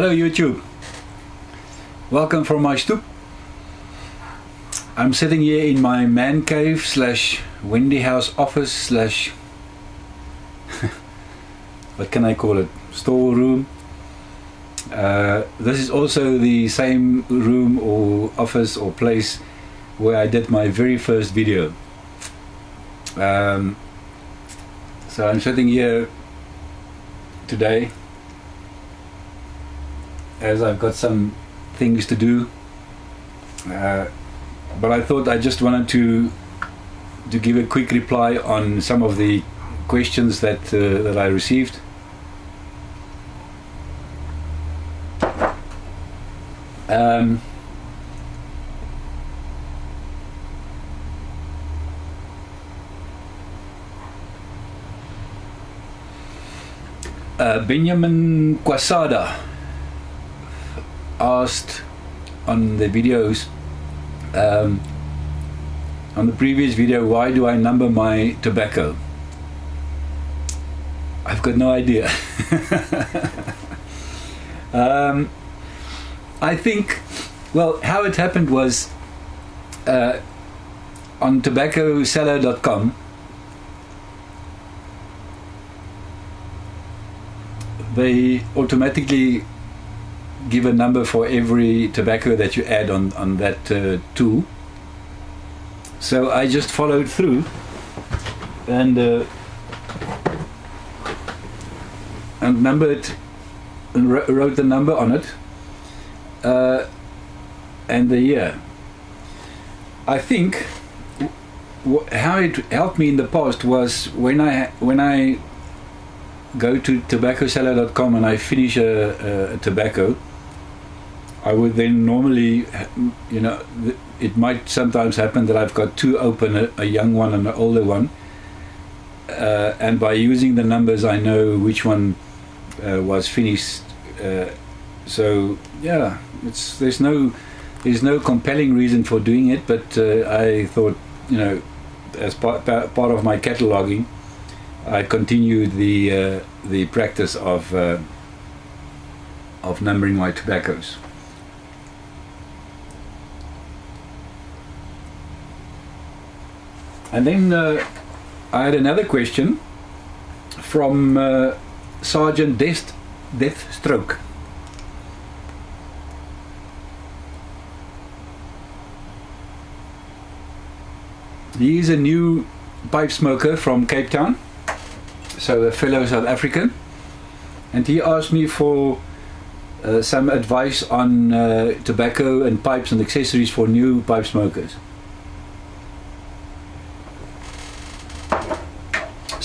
Hello YouTube. Welcome from my stoop. I'm sitting here in my man cave slash Wendy house office slash what can I call it? Storeroom. Uh, this is also the same room or office or place where I did my very first video. Um, so I'm sitting here today as I've got some things to do. Uh, but I thought I just wanted to to give a quick reply on some of the questions that uh, that I received. Um, uh, Benjamin Quasada asked on the videos um, on the previous video why do I number my tobacco? I've got no idea. Um, I think well how it happened was uh, on tobaccocellar.com they automatically give a number for every tobacco that you add on, on that uh, tool. So I just followed through and uh, and numbered and wrote the number on it uh, and the year. I think how it helped me in the past was when I when I go to tobaccocellar.com and I finish a, a, a tobacco I would then normally, you know, it might sometimes happen that I've got two open, a, a young one and an older one. Uh, and by using the numbers, I know which one uh, was finished. Uh, so yeah, it's there's no there's no compelling reason for doing it, but uh, I thought you know, as part part of my cataloging, I continued the uh, the practice of uh, of numbering my tobaccos. And then uh, I had another question from uh, Sergeant Death, Deathstroke. He is a new pipe smoker from Cape Town, so a fellow South African, and he asked me for uh, some advice on uh, tobacco and pipes and accessories for new pipe smokers.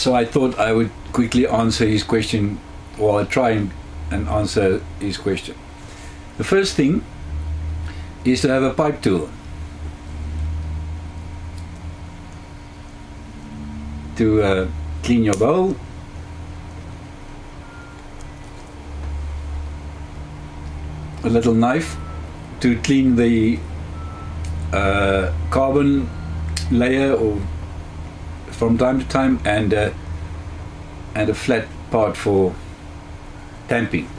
So I thought I would quickly answer his question, or I'll try and answer his question. The first thing is to have a pipe tool. To uh, clean your bowl. A little knife to clean the uh, carbon layer or from time to time and uh, and a flat part for tamping.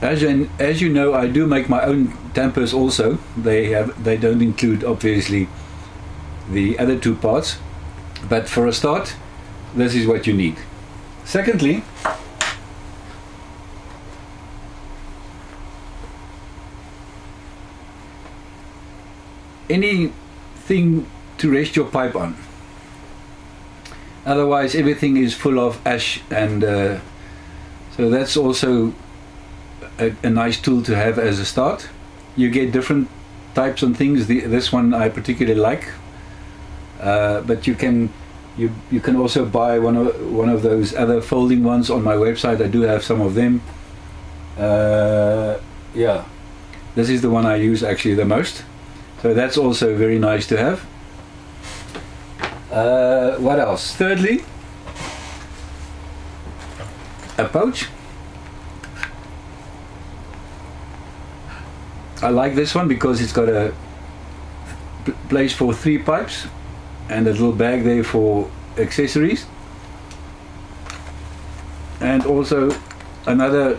As you, as you know, I do make my own tampers also. They have they don't include obviously the other two parts, but for a start, this is what you need. Secondly, anything to rest your pipe on. Otherwise, everything is full of ash, and uh, so that's also a, a, nice tool to have as a start. You get different types and things. The, this one I particularly like, uh, but you can you you can also buy one of one of those other folding ones on my website. I do have some of them. Uh, yeah, this is the one I use actually the most. So that's also very nice to have. Uh, what else? Thirdly, a pouch. I like this one because it's got a place for three pipes and a little bag there for accessories and also another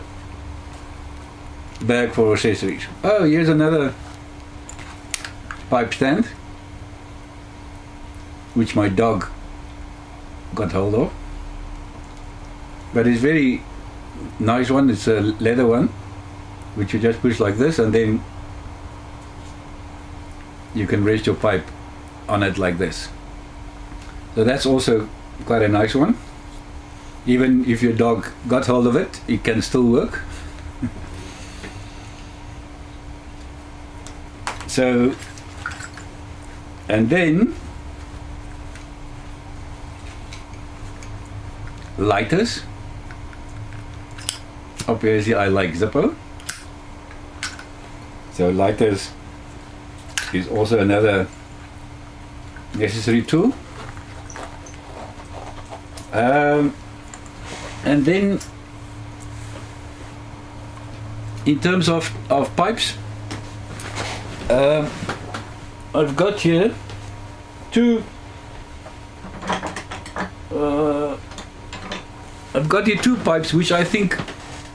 bag for accessories. Oh, here's another pipe stand which my dog got hold of. But it's very nice one. It's a leather one, which you just push like this, and then you can rest your pipe on it like this. So that's also quite a nice one. Even if your dog got hold of it, it can still work. so, and then lighters. Obviously, I like Zippo. So lighters is also another necessary tool. Um, and then in terms of, of pipes, um, I've got here two uh, I've got here two pipes which I think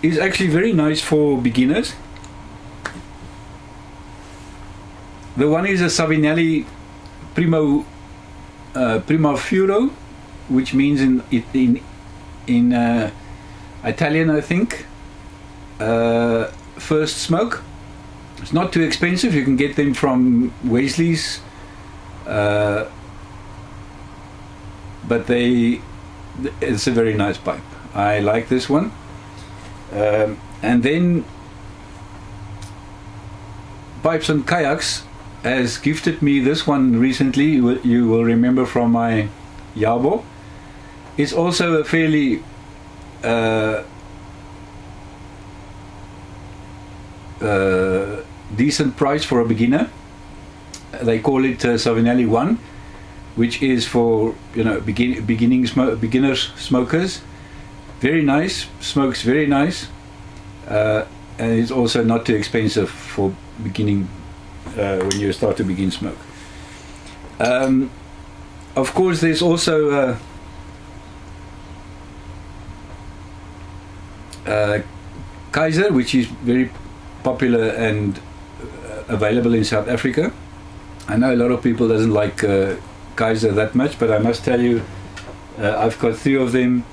is actually very nice for beginners. The one is a Savinelli Primo uh, Prima Furo, which means in in in uh, Italian, I think, uh, first smoke. It's not too expensive. You can get them from Wesley's, uh, but they it's a very nice pipe. I like this one. Um, and then Pipes and Kayaks has gifted me this one recently. You will, you will remember from my Yabo. It's also a fairly uh, uh, decent price for a beginner. They call it uh, Savinelli 1 which is for you know begin, beginning sm- beginners smokers. Very nice, smokes very nice, uh, and it's also not too expensive for beginning uh, when you start to begin smoke. Um, of course, there's also uh, uh Kaiser, which is very popular and available in South Africa. I know a lot of people doesn't like uh, Kaiser that much, but I must tell you, uh, I've got three of them,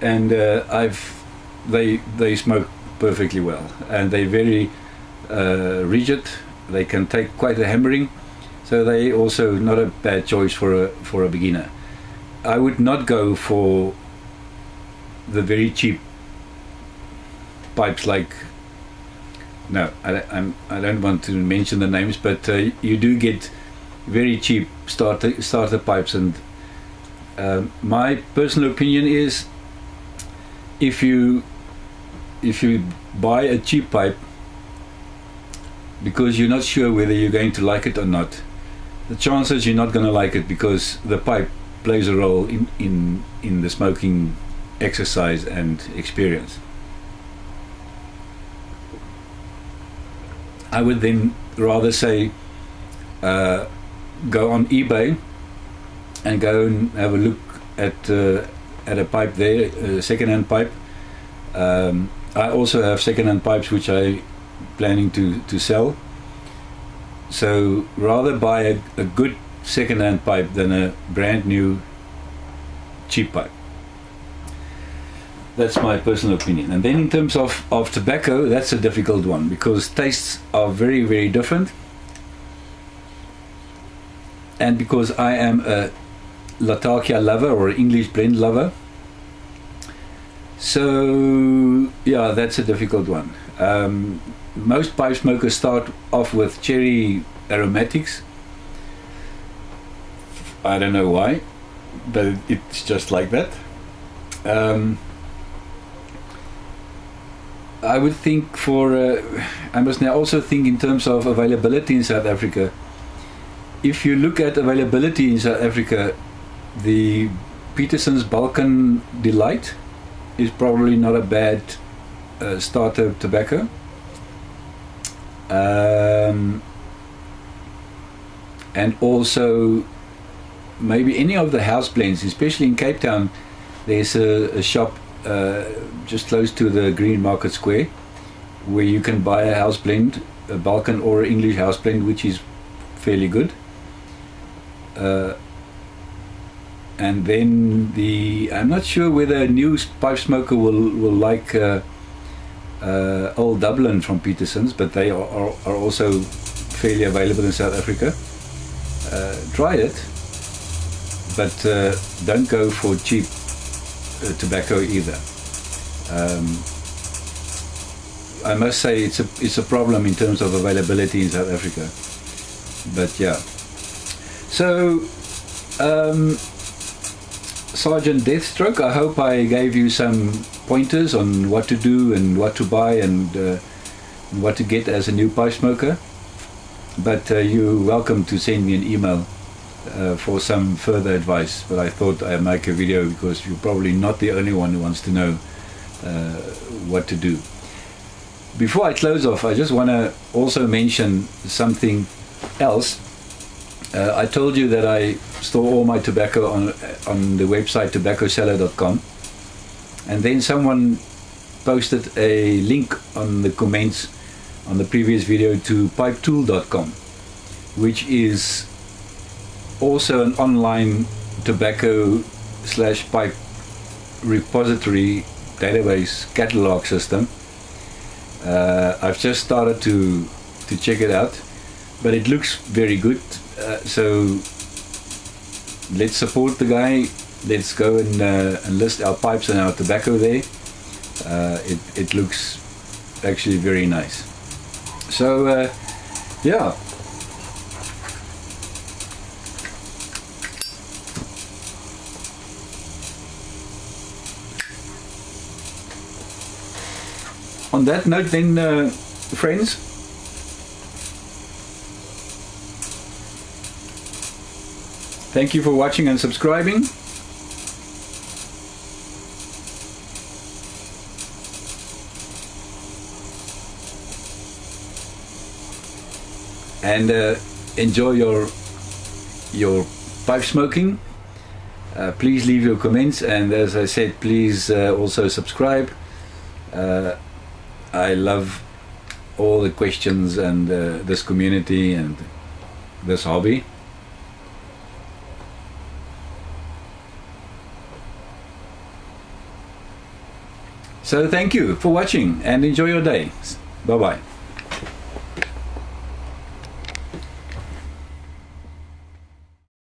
and uh, I've they they smoke perfectly well, and they're very uh, rigid. They can take quite a hammering, so they also not a bad choice for a for a beginner. I would not go for the very cheap pipes like no I, I'm, I don't want to mention the names but uh, you do get very cheap starter starter pipes and uh, my personal opinion is if you if you buy a cheap pipe because you're not sure whether you're going to like it or not the chances you're not going to like it because the pipe plays a role in in in the smoking exercise and experience I would then rather say uh, go on eBay and go and have a look at uh, at a pipe there, a second-hand pipe. Um, I also have second-hand pipes which I planning to to sell. So rather buy a, a good second-hand pipe than a brand new cheap pipe. That's my personal opinion. And then in terms of, of tobacco, that's a difficult one because tastes are very, very different and because I am a Latakia lover or English blend lover. So yeah, that's a difficult one. Um, most pipe smokers start off with cherry aromatics. I don't know why, but it's just like that. Um, I would think for uh, I must now also think in terms of availability in South Africa if you look at availability in South Africa, the Peterson's Balkan Delight is probably not a bad uh, starter tobacco. Um, and also maybe any of the house blends, especially in Cape Town, there's a, a shop uh, just close to the Green Market Square where you can buy a house blend, a Balkan or English house blend, which is fairly good. Uh, and then the I'm not sure whether a new pipe smoker will will like uh, uh, Old Dublin from Peterson's, but they are, are, are also fairly available in South Africa. Uh, try it, but don't go for cheap tobacco either. Um, I must say it's a it's a problem in terms of availability in South Africa. But yeah. So um, Sergeant Deathstroke, I hope I gave you some pointers on what to do and what to buy and uh, what to get as a new pipe smoker. But uh, you're welcome to send me an email uh, for some further advice. But I thought I'd make a video because you're probably not the only one who wants to know uh, what to do. Before I close off, I just want to also mention something else. Uh, I told you that I store all my tobacco on on the website tobaccocellar.com, and then someone posted a link on the comments on the previous video to pipetool.com, which is also an online tobacco slash pipe repository database catalog system. Uh, I've just started to to check it out, but it looks very good. Uh, so let's support the guy. Let's go and, uh, and list our pipes and our tobacco there. Uh, it it looks actually very nice. So uh, yeah. On that note, then, uh, friends, thank you for watching and subscribing. and uh, enjoy your your pipe smoking. Uh, please leave your comments, and as I said, please uh, also subscribe. I love all the questions and uh, this community and this hobby. So thank you for watching and enjoy your day. Bye bye.